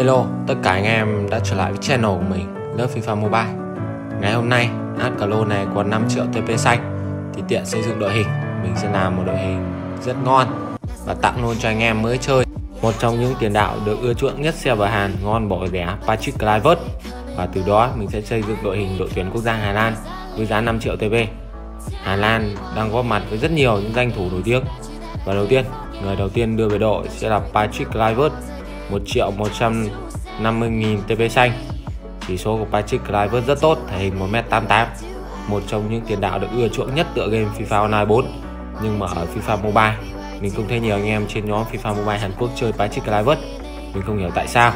Hello, tất cả anh em đã trở lại với channel của mình, Lớp FIFA Mobile. Ngày hôm nay, Adcalo này có 5 triệu TP xanh thì tiện xây dựng đội hình, mình sẽ làm một đội hình rất ngon và tặng luôn cho anh em mới chơi. Một trong những tiền đạo được ưa chuộng nhất server Hàn, ngon bỏ rẻ Patrick Kluivert và từ đó mình sẽ xây dựng đội hình đội tuyển quốc gia Hà Lan với giá 5 triệu TP. Hà Lan đang góp mặt với rất nhiều những danh thủ nổi tiếng. Và đầu tiên, người đầu tiên đưa về đội sẽ là Patrick Kluivert 1 triệu 150 nghìn TP xanh. Chỉ số của Patrick Kluivert rất tốt, thể hình 1m88 Một trong những tiền đạo được ưa chuộng nhất tựa game FIFA Online 4 Nhưng mà ở FIFA Mobile. Mình không thấy nhiều anh em trên nhóm FIFA Mobile Hàn Quốc chơi Patrick Kluivert Mình không hiểu tại sao.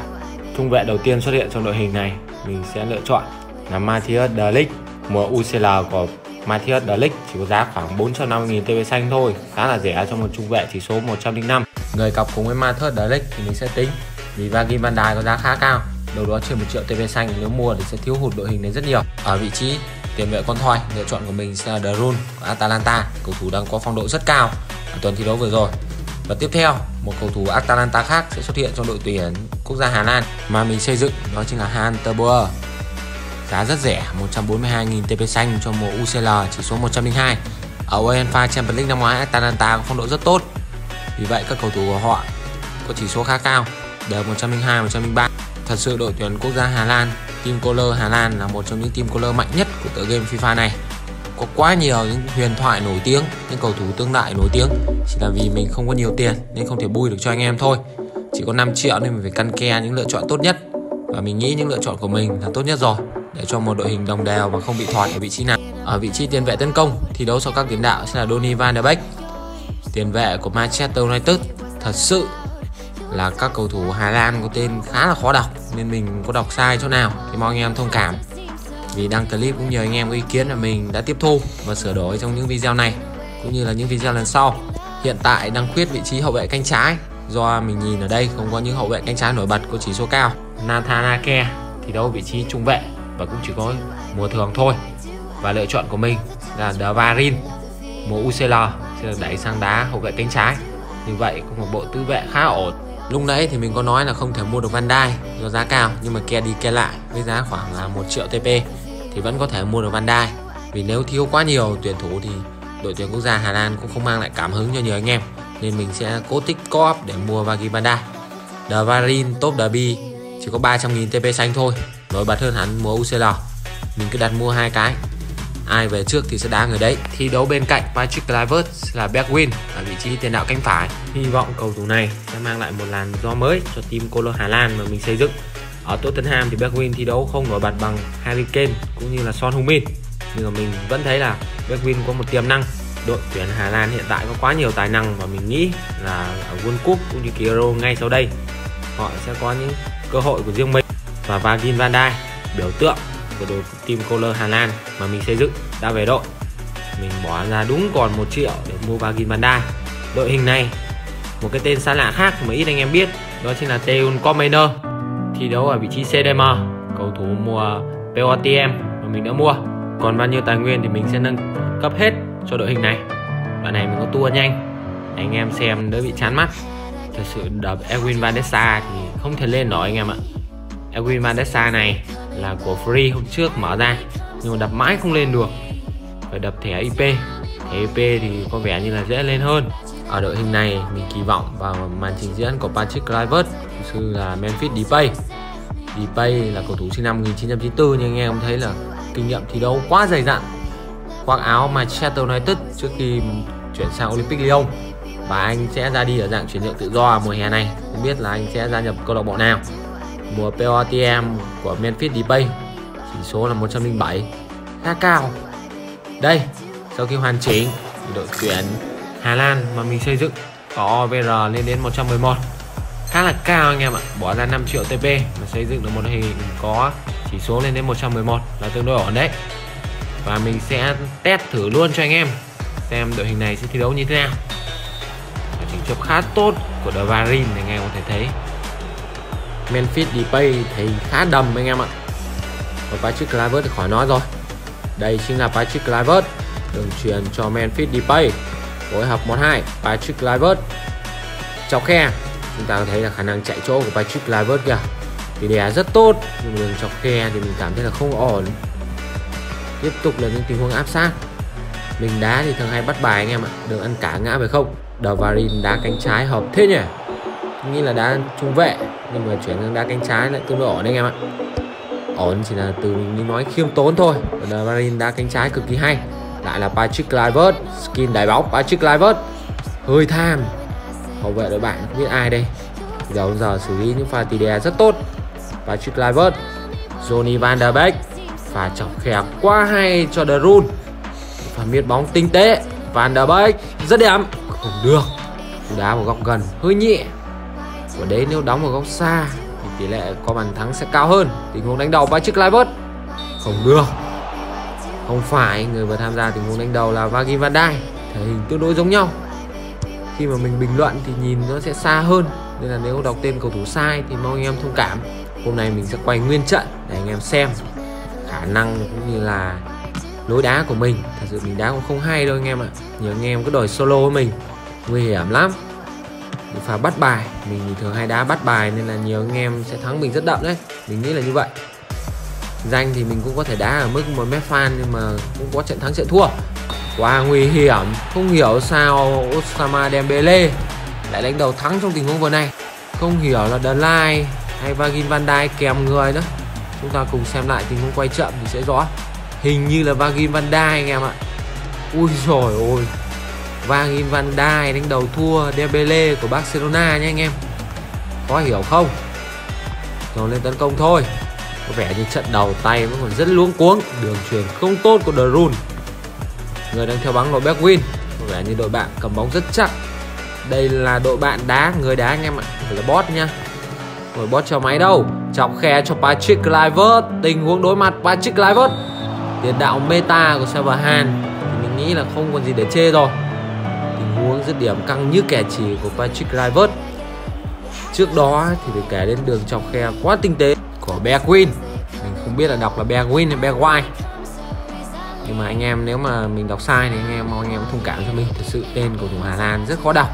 Trung vệ đầu tiên xuất hiện trong đội hình này Mình sẽ lựa chọn là Matthias Delic Mùa UCL của Matthias Delic chỉ có giá khoảng 450.000 TP xanh thôi khá là rẻ cho một trung vệ chỉ số 105 người cặp cùng với Matthias Delic thì mình sẽ tính vì Vagin Van Dijk có giá khá cao. Đâu đó trên một triệu TP xanh, nếu mua thì sẽ thiếu hụt đội hình đến rất nhiều. Ở vị trí, tiền vệ con thoi, lựa chọn của mình sẽ là drun của Atalanta, cầu thủ đang có phong độ rất cao ở tuần thi đấu vừa rồi. Và tiếp theo, một cầu thủ Atalanta khác sẽ xuất hiện trong đội tuyển quốc gia Hà Lan mà mình xây dựng, đó chính là Han Terboer giá rất rẻ 142.000 TP xanh cho mùa UCL chỉ số 102 ở UEFA Champions League năm ngoái, Atalanta có phong độ rất tốt. Vì vậy, các cầu thủ của họ có chỉ số khá cao đều 102 103 thật sự đội tuyển quốc gia Hà Lan, team color Hà Lan là một trong những team color mạnh nhất của tựa game FIFA này. Có quá nhiều những huyền thoại nổi tiếng, những cầu thủ tương đại nổi tiếng. Chỉ là vì mình không có nhiều tiền nên không thể bui được cho anh em thôi. Chỉ có 5 triệu nên mình phải căn ke những lựa chọn tốt nhất. Và mình nghĩ những lựa chọn của mình là tốt nhất rồi, để cho một đội hình đồng đều và không bị thoạt ở vị trí nào. Ở vị trí tiền vệ tấn công, thi đấu sau các tiền đạo sẽ là Donny van der Beek. Tiền vệ của Manchester United, thật sự là các cầu thủ Hà Lan có tên khá là khó đọc, nên mình có đọc sai chỗ nào thì mong anh em thông cảm. Vì đăng clip cũng nhờ anh em có ý kiến là mình đã tiếp thu và sửa đổi trong những video này, cũng như là những video lần sau. Hiện tại đang khuyết vị trí hậu vệ cánh trái, do mình nhìn ở đây không có những hậu vệ cánh trái nổi bật có chỉ số cao. Nathan Ake thì đâu vị trí trung vệ và cũng chỉ có mùa thường thôi và lựa chọn của mình là Davarin, mùa UCL sẽ được đẩy sang đá hậu vệ cánh trái như vậy có một bộ tứ vệ khá ổn lúc nãy thì mình có nói là không thể mua được Van Dai do giá cao, nhưng mà ke đi ke lại với giá khoảng là 1 triệu TP thì vẫn có thể mua được Van Dai vì nếu thiếu quá nhiều tuyển thủ thì đội tuyển quốc gia Hà Lan cũng không mang lại cảm hứng cho nhiều anh em, nên mình sẽ cố tích co để mua Vagi Van Dai. The Varin top derby chỉ có 300.000 TP xanh thôi, nổi bật hơn hẳn mùa UCL mình cứ đặt mua hai cái ai về trước thì sẽ đá người đấy. Thi đấu bên cạnh Patrick Kluivert là Bergwijn ở vị trí tiền đạo cánh phải. Hy vọng cầu thủ này sẽ mang lại một làn gió mới cho team Colo Hà Lan mà mình xây dựng. Ở Tottenham thì Bergwijn thi đấu không nổi bật bằng Harry Kane cũng như là Son Heung-min. Nhưng mà mình vẫn thấy là Bergwijn có một tiềm năng. Đội tuyển Hà Lan hiện tại có quá nhiều tài năng và mình nghĩ là ở World Cup cũng như kỳ Euro ngay sau đây, họ sẽ có những cơ hội của riêng mình. Và Vagin Van Dijk, biểu tượng của đội team Color Hà Lan mà mình xây dựng đã về đội. Mình bỏ ra đúng còn một triệu để mua Vagin Van đội hình này, một cái tên xa lạ khác mà ít anh em biết, đó chính là Teun Commander, thi đấu ở vị trí CDM cầu thủ mùa POTM mà mình đã mua. Còn bao nhiêu tài nguyên thì mình sẽ nâng cấp hết cho đội hình này. Đoạn này mình có tua nhanh, anh em xem đỡ bị chán mắt. Thật sự đập Edwin vanessa thì không thể lên nổi anh em ạ. Edwin vanessa này là của free hôm trước mở ra, nhưng mà đập mãi không lên được. Phải đập thẻ IP thẻ IP thì có vẻ như là dễ lên hơn. Ở đội hình này, mình kỳ vọng vào màn trình diễn của Patrick Kluivert như là Memphis Depay. Depay là cầu thủ sinh năm 1994 nhưng anh em thấy là kinh nghiệm thi đấu quá dày dặn. Khoác áo Manchester United trước khi chuyển sang Olympic Lyon. Và anh sẽ ra đi ở dạng chuyển nhượng tự do mùa hè này. Không biết là anh sẽ gia nhập câu lạc bộ nào mùa POTM của Memphis Depay, chỉ số là 107 khá cao. Đây, sau khi hoàn chỉnh, đội tuyển Hà Lan mà mình xây dựng có OVR lên đến 111 khá là cao anh em ạ, bỏ ra 5 triệu TP mà xây dựng được một hình có chỉ số lên đến 111 là tương đối ổn đấy. Và mình sẽ test thử luôn cho anh em, xem đội hình này sẽ thi đấu như thế nào. Chỉnh chụp khá tốt của The Varin anh em có thể thấy. Memphis Depay thì khá đầm anh em ạ. Và Patrick Kluivert thì khỏi nói rồi. Đây chính là Patrick Kluivert, đường truyền cho Memphis Depay. Phối hợp 1-2 Patrick Kluivert. Chọc khe, chúng ta có thấy là khả năng chạy chỗ của Patrick Kluivert kìa. Tỷ đè rất tốt, nhưng đường chọc khe thì mình cảm thấy là không ổn. Tiếp tục là những tình huống áp sát. Mình đá thì thường hay bắt bài anh em ạ đường ăn cả ngã về không? Davarin đá cánh trái hợp thế nhỉ? Nghĩ là đá trung vệ, nhưng mà chuyển sang đá cánh trái lại tương đối ổn anh em ạ. Ổn chỉ là từ mình nói khiêm tốn thôi. Marin à, đá cánh trái cực kỳ hay. Lại là Patrick Kluivert, skin đáy bóng. Patrick Kluivert, hơi tham. Hậu vệ đội bạn, không biết ai đây. Từ đầu giờ xử lý những pha tỉ đè rất tốt. Patrick Kluivert, Johnny Van der Beek. Và chọc khe quá hay cho The Run và miết bóng tinh tế. Van der Beek, rất đẹp. Không được. Đá vào góc gần, hơi nhẹ và đấy nếu đóng ở góc xa thì tỷ lệ có bàn thắng sẽ cao hơn. Tình huống đánh đầu ba chiếc Clivert. không được. Không phải, người vừa tham gia tình huống đánh đầu là vagin Van Dijk. Thể hình tương đối giống nhau. Khi mà mình bình luận thì nhìn nó sẽ xa hơn. Nên là nếu đọc tên cầu thủ sai thì mong anh em thông cảm. Hôm nay mình sẽ quay nguyên trận để anh em xem khả năng cũng như là lối đá của mình. Thật sự mình đá cũng không hay đâu anh em ạ. Nhiều anh em cứ đòi solo với mình. Nguy hiểm lắm mình phải bắt bài. Mình thường hay đá bắt bài nên là nhiều anh em sẽ thắng mình rất đậm đấy. Mình nghĩ là như vậy. Danh thì mình cũng có thể đá ở mức một mét fan nhưng mà cũng có trận thắng trận thua. Quá nguy hiểm. Không hiểu sao Osama Dembele lại đánh đầu thắng trong tình huống vừa này. Không hiểu là The Line hay Vagin Van Dijk kèm người nữa. Chúng ta cùng xem lại tình huống quay chậm thì sẽ rõ. Hình như là Vagin Van Dijk anh em ạ. Ui rồi ôi. Vangin Van Dijk đánh đầu thua Dembele của Barcelona nhé anh em. Có hiểu không? Rồi lên tấn công thôi. Có vẻ như trận đầu tay vẫn còn rất luống cuống, đường truyền không tốt của The Rune người đang theo bóng là Bergwin có vẻ như đội bạn cầm bóng rất chắc. Đây là đội bạn đá, người đá anh em ạ. Phải là bot nha. Rồi bot cho máy đâu? Chọc khe cho Patrick Kluivert. Tình huống đối mặt Patrick Kluivert. Tiền đạo meta của Severhan thì mình nghĩ là không còn gì để chê rồi huống dứt điểm căng như kẻ chỉ của Patrick Kluivert. Trước đó thì phải kể đến đường chọc khe quá tinh tế của Bergwin mình không biết là đọc là Bergwin hay Bergwine nhưng mà anh em nếu mà mình đọc sai thì anh em mong anh em thông cảm cho mình. Thật sự tên cầu thủ Hà Lan rất khó đọc.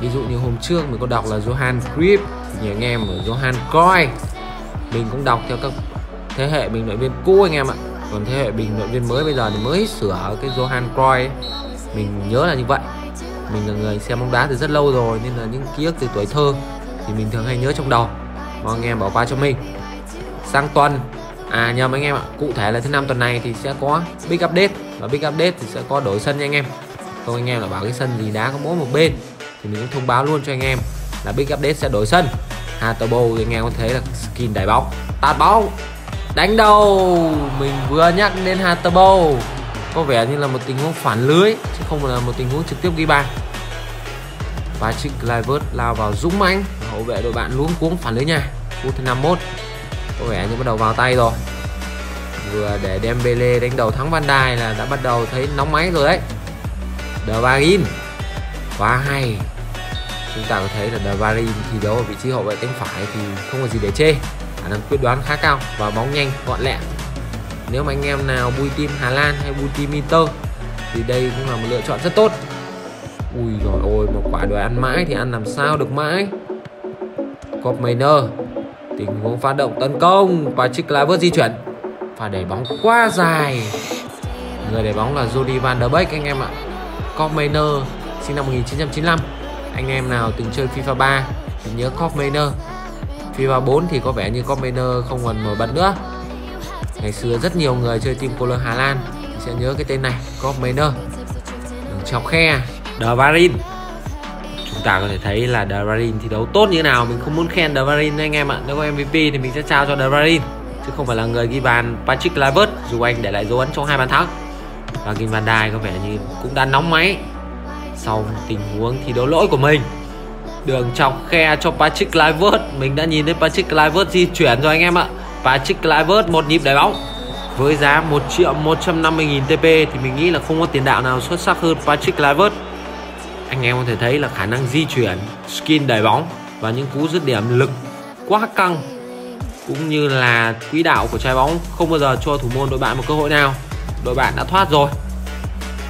Ví dụ như hôm trước mình có đọc là Johan Cruyff, thì anh em ở Johan Cruyff, mình cũng đọc theo các thế hệ bình luận viên cũ anh em ạ. Còn thế hệ bình luận viên mới bây giờ thì mới sửa cái Johan Cruyff ấy. mình nhớ là như vậy mình là người xem bóng đá từ rất lâu rồi nên là những ký ức từ tuổi thơ thì mình thường hay nhớ trong đầu. Mong anh em bỏ qua cho mình. Sang tuần à nhầm anh em ạ, cụ thể là thứ năm tuần này thì sẽ có big update. Và big update thì sẽ có đổi sân nha anh em. Không, anh em là bảo cái sân gì đá có mỗi một bên thì mình cũng thông báo luôn cho anh em là big update sẽ đổi sân. Hatobo thì anh em có thấy là skin đại bóng. Tạt bóng. Đánh đầu. Mình vừa nhắc đến Hatobo có vẻ như là một tình huống phản lưới, chứ không là một tình huống trực tiếp ghi bàn. Patrick Kluivert lao vào dũng mãnh, hậu vệ đội bạn luống cuống phản lưới nhà phút thứ 51 có vẻ như bắt đầu vào tay rồi. Vừa để Dembele đánh đầu thắng Van Dijk là đã bắt đầu thấy nóng máy rồi đấy. Davarin quá hay. Chúng ta có thấy là Davarin thi đấu ở vị trí hậu vệ cánh phải thì không có gì để chê. Khả năng quyết đoán khá cao và bóng nhanh, gọn lẹ nếu mà anh em nào bui tim Hà Lan hay bui tim Inter thì đây cũng là một lựa chọn rất tốt. Ui rồi ôi một quả đòi ăn mãi thì ăn làm sao được mãi. Cop tình huống phát động tấn công, Patrick Kluivert di chuyển. Và để bóng quá dài. Người để bóng là Jody Van der Beek anh em ạ. Cop sinh năm 1995 anh em nào từng chơi FIFA 3 thì nhớ Cop FIFA 4 thì có vẻ như Cop không còn nổi bật nữa ngày xưa rất nhiều người chơi team Polo Hà Lan. Sẽ nhớ cái tên này Cop đường chọc khe. Davarin. Chúng ta có thể thấy là Davarin thi đấu tốt như thế nào. Mình không muốn khen Davarin anh em ạ. Nếu có MVP thì mình sẽ trao cho Davarin. Chứ không phải là người ghi bàn Patrick Kluivert dù anh để lại dấu ấn trong hai bàn thắng. Và Kim Van Dai có vẻ như cũng đã nóng máy sau tình huống thi đấu lỗi của mình. Đường chọc khe cho Patrick Kluivert mình đã nhìn thấy Patrick Kluivert di chuyển rồi anh em ạ. Patrick Kluivert, một nhịp đẩy bóng. Với giá 1 triệu 150 nghìn TP thì mình nghĩ là không có tiền đạo nào xuất sắc hơn Patrick Kluivert. Anh em có thể thấy là khả năng di chuyển, skin đẩy bóng và những cú dứt điểm lực quá căng, cũng như là quỹ đạo của trái bóng không bao giờ cho thủ môn đội bạn một cơ hội nào. Đội bạn đã thoát rồi.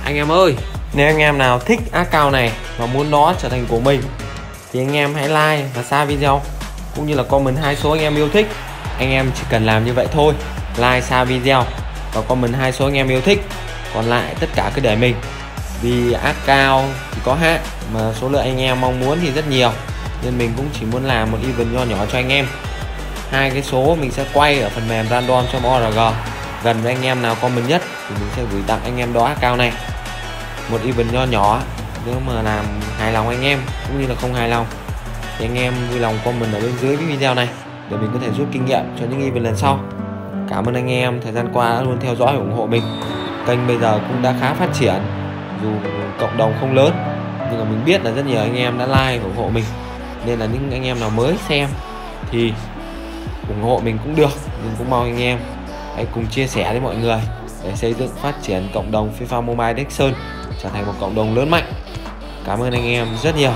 Anh em ơi, nếu anh em nào thích account này và muốn nó trở thành của mình, thì anh em hãy like và share video, cũng như là comment hai số anh em yêu thích anh em chỉ cần làm như vậy thôi, like, share video và comment hai số anh em yêu thích. Còn lại tất cả cứ để mình. Vì ác cao thì có hạn, mà số lượng anh em mong muốn thì rất nhiều. Nên mình cũng chỉ muốn làm một event nho nhỏ cho anh em. Hai cái số mình sẽ quay ở phần mềm random cho ORG gần với anh em nào comment nhất thì mình sẽ gửi tặng anh em đó cao này. Một event nho nhỏ, nếu mà làm hài lòng anh em, cũng như là không hài lòng, thì anh em vui lòng comment ở bên dưới cái video này để mình có thể rút kinh nghiệm cho những event lần sau. Cảm ơn anh em, thời gian qua đã luôn theo dõi và ủng hộ mình. Kênh bây giờ cũng đã khá phát triển, dù cộng đồng không lớn, nhưng mà mình biết là rất nhiều anh em đã like và ủng hộ mình. Nên là những anh em nào mới xem thì ủng hộ mình cũng được, nhưng cũng mong anh em hãy cùng chia sẻ với mọi người để xây dựng phát triển cộng đồng FIFA Mobile Dexon trở thành một cộng đồng lớn mạnh. Cảm ơn anh em rất nhiều.